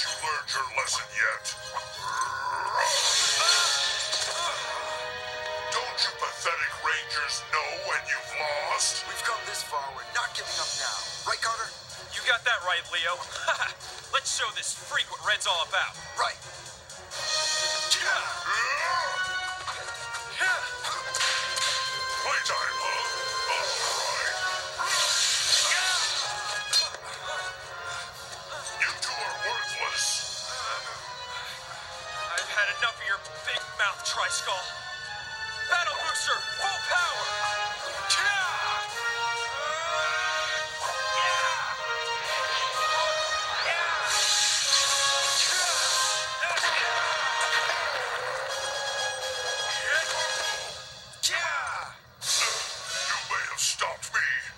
you learned your lesson yet. Don't you pathetic rangers know when you've lost? We've come this far. We're not giving up now. Right, Carter? You got that right, Leo. Let's show this freak what Red's all about. Right. had enough of your big mouth, Triskull. Battle Booster, full power! You may have stopped me,